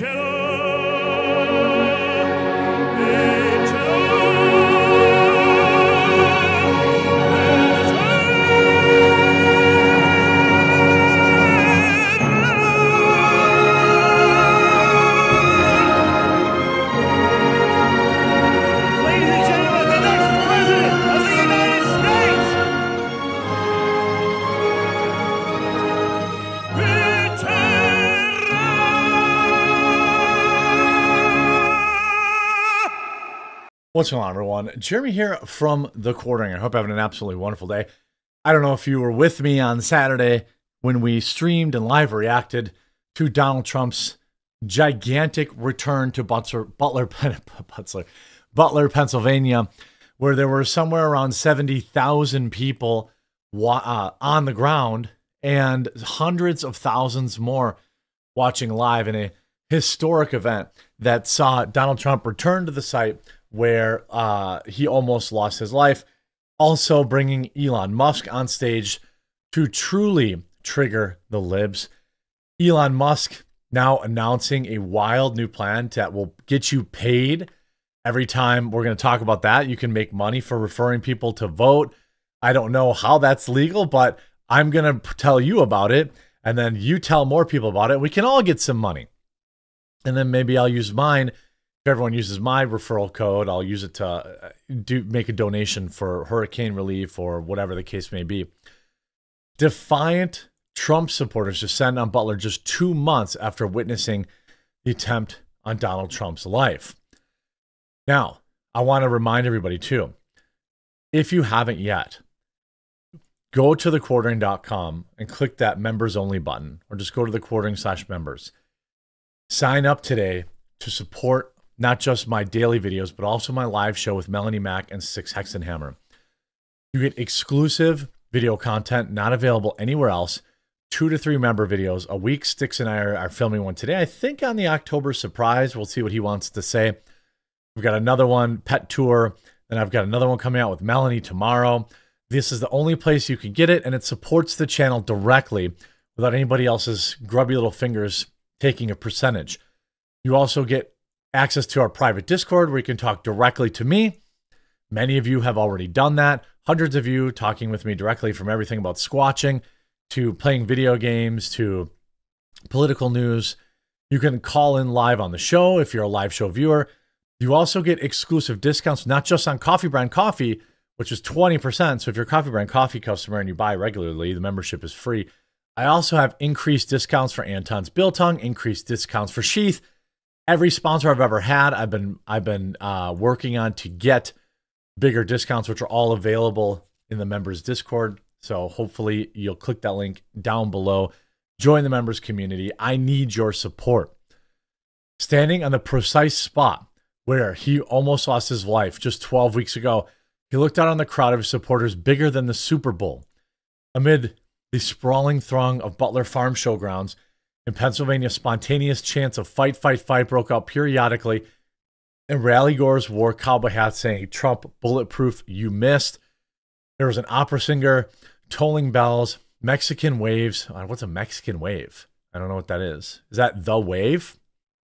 Ladies What's going on, everyone? Jeremy here from The Quartering. I hope you're having an absolutely wonderful day. I don't know if you were with me on Saturday when we streamed and live reacted to Donald Trump's gigantic return to Butler, Butler, Butler, Butler, Pennsylvania, where there were somewhere around 70,000 people uh, on the ground and hundreds of thousands more watching live in a historic event that saw Donald Trump return to the site where uh, he almost lost his life. Also, bringing Elon Musk on stage to truly trigger the libs. Elon Musk now announcing a wild new plan that will get you paid every time we're going to talk about that. You can make money for referring people to vote. I don't know how that's legal, but I'm going to tell you about it. And then you tell more people about it. We can all get some money. And then maybe I'll use mine. If everyone uses my referral code, I'll use it to uh, do make a donation for hurricane relief or whatever the case may be. Defiant Trump supporters descend on Butler just two months after witnessing the attempt on Donald Trump's life. Now, I want to remind everybody too if you haven't yet, go to thequartering.com and click that members only button, or just go to the quartering slash members. Sign up today to support not just my daily videos, but also my live show with Melanie Mack and Styx Hexenhammer. You get exclusive video content not available anywhere else, two to three member videos a week. Styx and I are, are filming one today. I think on the October surprise. We'll see what he wants to say. We've got another one, pet tour. Then I've got another one coming out with Melanie tomorrow. This is the only place you can get it, and it supports the channel directly without anybody else's grubby little fingers taking a percentage. You also get access to our private Discord where you can talk directly to me. Many of you have already done that. Hundreds of you talking with me directly from everything about squatching to playing video games to political news. You can call in live on the show if you're a live show viewer. You also get exclusive discounts, not just on Coffee Brand Coffee, which is 20%. So if you're a Coffee Brand Coffee customer and you buy regularly, the membership is free. I also have increased discounts for Anton's Biltong, increased discounts for Sheath. Every sponsor I've ever had, I've been I've been uh, working on to get bigger discounts, which are all available in the members Discord. So hopefully you'll click that link down below. Join the members community. I need your support. Standing on the precise spot where he almost lost his life just 12 weeks ago, he looked out on the crowd of supporters bigger than the Super Bowl. Amid the sprawling throng of Butler Farm showgrounds in Pennsylvania, spontaneous chants of fight, fight, fight broke out periodically, and rally goers wore cowboy hats saying, Trump, bulletproof, you missed. There was an opera singer, tolling bells, Mexican waves. Uh, What's a Mexican wave? I don't know what that is. Is that the wave?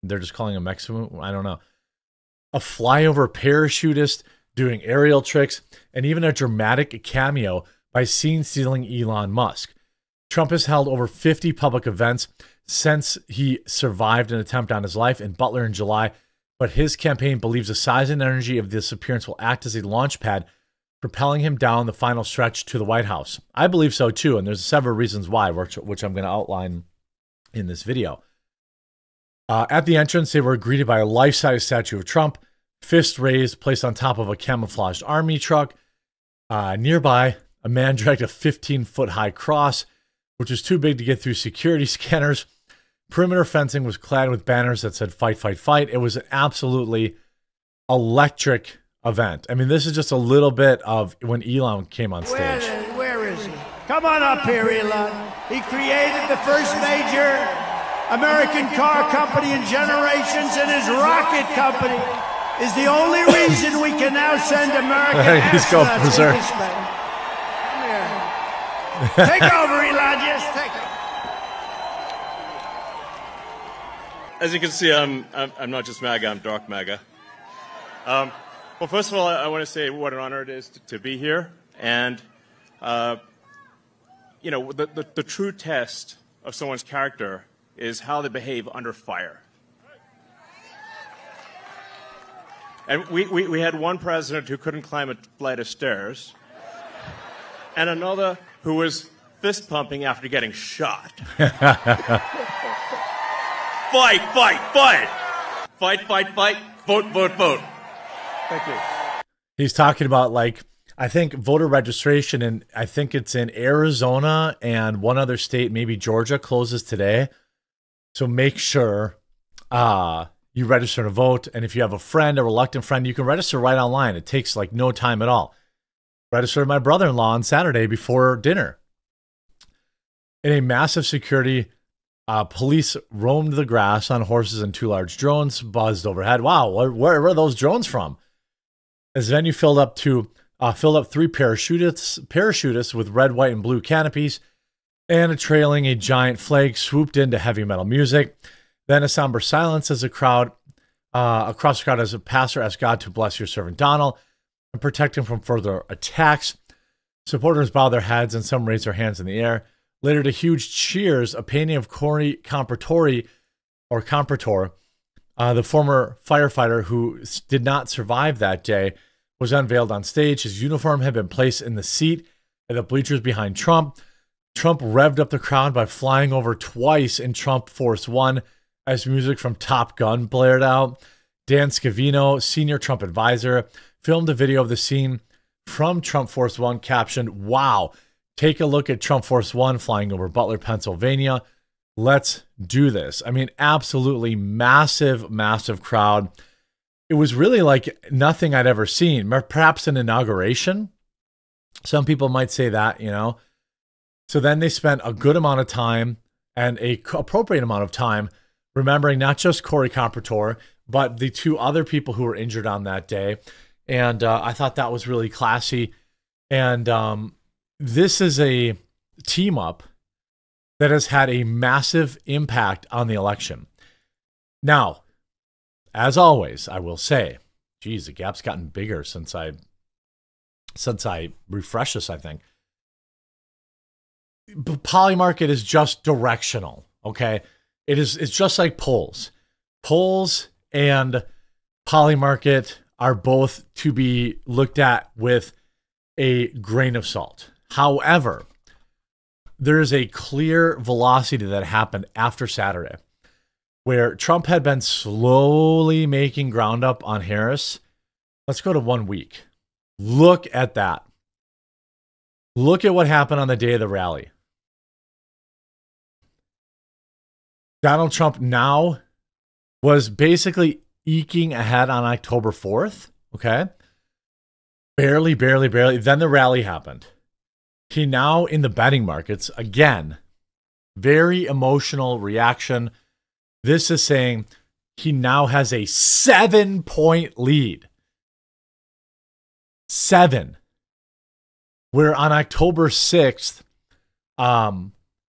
They're just calling a Mexican. I don't know. A flyover parachutist doing aerial tricks, and even a dramatic cameo by scene stealing Elon Musk. Trump has held over 50 public events since he survived an attempt on his life in Butler in July, but his campaign believes the size and energy of this appearance will act as a launch pad, propelling him down the final stretch to the White House. I believe so too, and there's several reasons why, which, which I'm going to outline in this video. Uh, at the entrance, they were greeted by a life size statue of Trump, fist raised, placed on top of a camouflaged army truck. Uh, nearby, a man dragged a 15 foot high cross, which was too big to get through security scanners. Perimeter fencing was clad with banners that said fight, fight, fight. It was an absolutely electric event. I mean, this is just a little bit of when Elon came on Where, stage. where is he? Come on up here, Elon. He created the first major American car company in generations, and his rocket company is the only reason we can now send American He's going astronauts berserk. space. Take over, Elon. Just take it. As you can see, I'm, I'm, not just MAGA, I'm dark MAGA. Um, well, first of all, I, I want to say what an honor it is to, to be here. And, uh, you know, the, the, the true test of someone's character is how they behave under fire. And we, we, we had one president who couldn't climb a flight of stairs, and another who was fist pumping after getting shot. fight, fight, fight! Fight, fight, fight! Vote, vote, vote. Thank you. He's talking about like I think voter registration and I think it's in Arizona and one other state, maybe Georgia, closes today. So make sure uh you register to vote. And if you have a friend, a reluctant friend, you can register right online. It takes like no time at all. Registered my brother in law on Saturday before dinner. In a massive security, uh, police roamed the grass on horses and two large drones buzzed overhead. Wow, where, where were those drones from? As venue filled up to uh, filled up three parachutists, parachutists with red, white, and blue canopies, and a trailing a giant flag swooped into heavy metal music. Then a somber silence as a crowd, uh, across the crowd as a pastor asked God to bless your servant Donald and protect him from further attacks. Supporters bowed their heads and some raised their hands in the air. Later to huge cheers, a painting of Corey Comperatore or Comprator, uh, the former firefighter who did not survive that day, was unveiled on stage. His uniform had been placed in the seat at the bleachers behind Trump. Trump revved up the crowd by flying over twice in Trump Force One as music from Top Gun blared out. Dan Scavino, senior Trump advisor, filmed a video of the scene from Trump Force One captioned, Wow, take a look at Trump Force One flying over Butler, Pennsylvania. Let's do this. I mean, absolutely massive, massive crowd. It was really like nothing I'd ever seen. Perhaps an inauguration. Some people might say that, you know. So then they spent a good amount of time and a appropriate amount of time remembering not just Corey Comprator, but the two other people who were injured on that day. And uh, I thought that was really classy. And um, this is a team up that has had a massive impact on the election. Now, as always, I will say, geez, the gap's gotten bigger since I since I refreshed this, I think. But Polymarket is just directional, okay? It is it's just like polls. Polls and Polymarket are both to be looked at with a grain of salt. However, there is a clear velocity that happened after Saturday where Trump had been slowly making ground up on Harris. Let's go to one week. Look at that. Look at what happened on the day of the rally. Donald Trump now was basically eking ahead on October 4th. Okay. Barely, barely, barely. Then the rally happened. He now in the betting markets, again, very emotional reaction. This is saying he now has a seven point lead. Seven. Where on October 6th, um,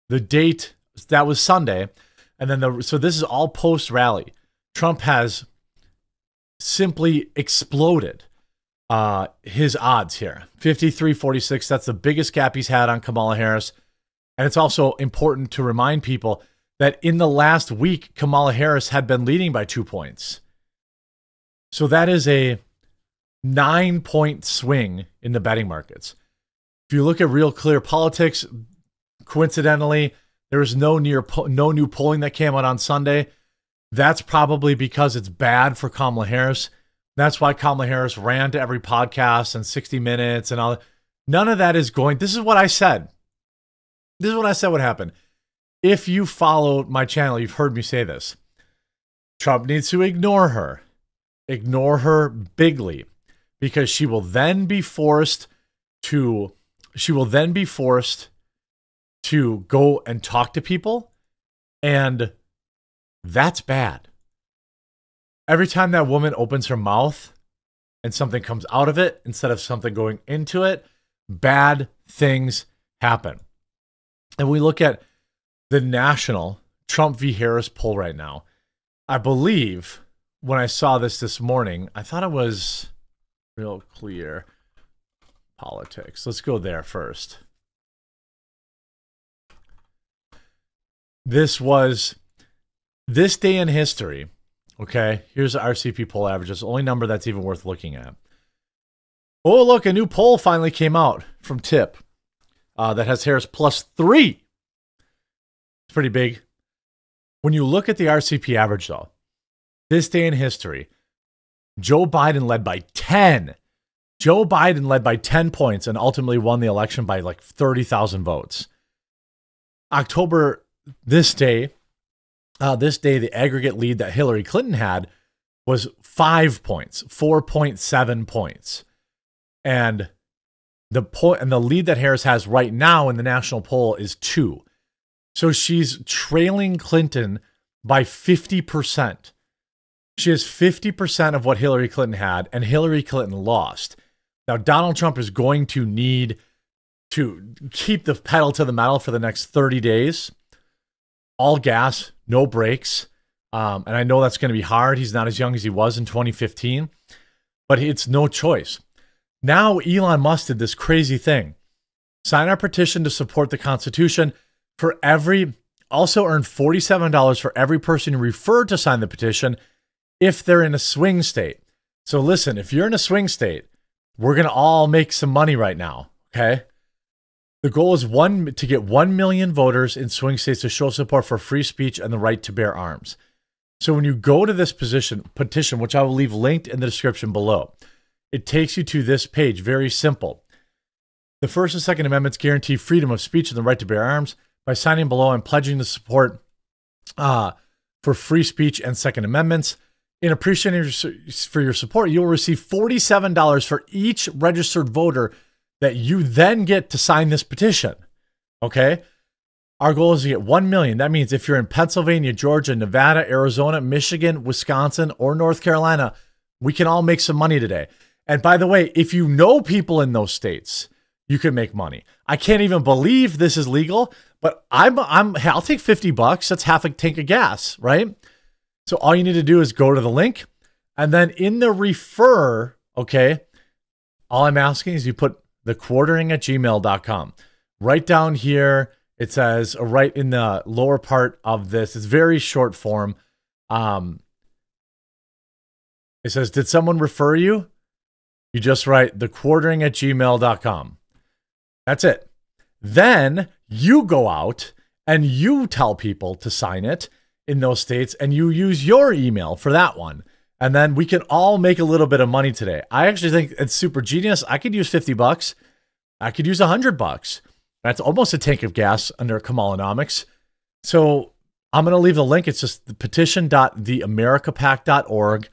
the date that was Sunday, and then the so this is all post rally. Trump has simply exploded uh, his odds here 53 46. That's the biggest gap he's had on Kamala Harris. And it's also important to remind people that in the last week, Kamala Harris had been leading by two points. So that is a nine point swing in the betting markets. If you look at Real Clear Politics, coincidentally, there was no near no new polling that came out on Sunday. That's probably because it's bad for Kamala Harris. That's why Kamala Harris ran to every podcast and 60 Minutes and all. None of that is going. This is what I said. This is what I said would happen. If you follow my channel, you've heard me say this. Trump needs to ignore her. Ignore her bigly because she will then be forced to she will then be forced to go and talk to people. And that's bad. Every time that woman opens her mouth and something comes out of it instead of something going into it, bad things happen. And we look at the national Trump v. Harris poll right now. I believe when I saw this this morning, I thought it was real clear politics. Let's go there first. This was this day in history. Okay, here's the RCP poll averages, the only number that's even worth looking at. Oh, look, a new poll finally came out from TIPP uh, that has Harris plus three. It's pretty big. When you look at the RCP average, though, this day in history, Joe Biden led by 10. Joe Biden led by 10 points and ultimately won the election by like 30,000 votes. October, this day, uh, this day, the aggregate lead that Hillary Clinton had was five points, 4.7 points. And the point and the lead that Harris has right now in the national poll is two. So she's trailing Clinton by 50%. She has 50% of what Hillary Clinton had, and Hillary Clinton lost. Now, Donald Trump is going to need to keep the pedal to the metal for the next 30 days. All gas, no brakes. Um, and I know that's going to be hard. He's not as young as he was in 2015, but it's no choice. Now, Elon Musk did this crazy thing sign our petition to support the Constitution for every, also earn $47 for every person referred to sign the petition if they're in a swing state. So, listen, if you're in a swing state, we're going to all make some money right now. Okay. The goal is one to get 1 million voters in swing states to show support for free speech and the right to bear arms. So when you go to this position petition, which I will leave linked in the description below, it takes you to this page. Very simple. The First and Second Amendments guarantee freedom of speech and the right to bear arms. By signing below and pledging to support uh, for free speech and Second Amendments, in appreciation for your support, you will receive $47 for each registered voter that you then get to sign this petition. Okay? Our goal is to get 1 million. That means if you're in Pennsylvania, Georgia, Nevada, Arizona, Michigan, Wisconsin, or North Carolina, we can all make some money today. And by the way, if you know people in those states, you can make money. I can't even believe this is legal, but I'm I'm I'll take 50 bucks. That's half a tank of gas, right? So all you need to do is go to the link and then in the refer, okay, all I'm asking is you put the quartering at gmail.com. Right down here, it says uh, right in the lower part of this, it's very short form. Um, it says, Did someone refer you? You just write the quartering at gmail.com. That's it. Then you go out and you tell people to sign it in those states and you use your email for that one. And then we can all make a little bit of money today. I actually think it's super genius. I could use 50 bucks. I could use 100 bucks. That's almost a tank of gas under Kamalanomics. So I'm going to leave the link. It's just the petition.theamericapac.org.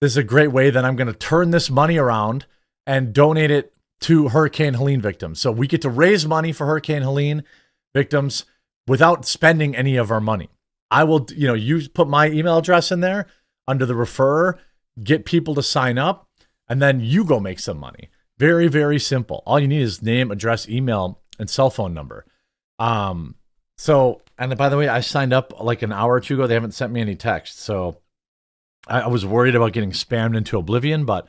This is a great way that I'm going to turn this money around and donate it to Hurricane Helene victims. So we get to raise money for Hurricane Helene victims without spending any of our money. I will, you know, use put my email address in there under the refer, get people to sign up, and then you go make some money. Very, very simple. All you need is name, address, email, and cell phone number. Um, so, and by the way, I signed up like an hour or two ago. They haven't sent me any text. So I, I was worried about getting spammed into oblivion, but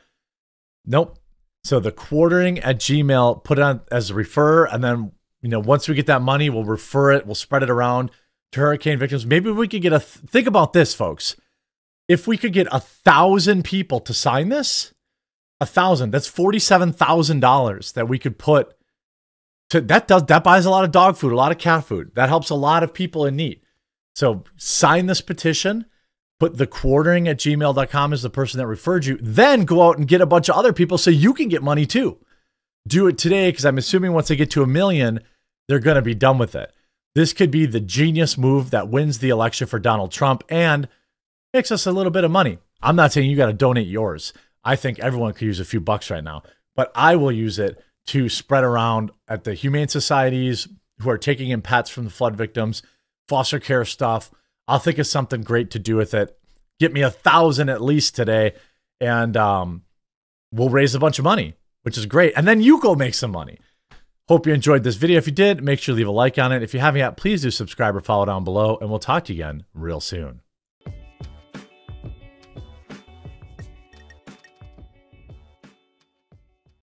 nope. So the quartering at Gmail, put it on as a refer, and then you know once we get that money, we'll refer it, we'll spread it around to hurricane victims. Maybe we could get a th- think about this, folks. If we could get a thousand people to sign this, a thousand, that's forty-seven thousand dollars that we could put to that does that buys a lot of dog food, a lot of cat food. That helps a lot of people in need. So sign this petition, put the quartering at gmail.com as the person that referred you, then go out and get a bunch of other people so you can get money too. Do it today because I'm assuming once they get to a million, they're going to be done with it. This could be the genius move that wins the election for Donald Trump and makes us a little bit of money. I'm not saying you got to donate yours. I think everyone could use a few bucks right now, but I will use it to spread around at the humane societies who are taking in pets from the flood victims, foster care stuff. I'll think of something great to do with it. Get me a thousand at least today, and um, we'll raise a bunch of money, which is great. And then you go make some money. Hope you enjoyed this video. If you did, make sure to leave a like on it. If you haven't yet, please do subscribe or follow down below, and we'll talk to you again real soon.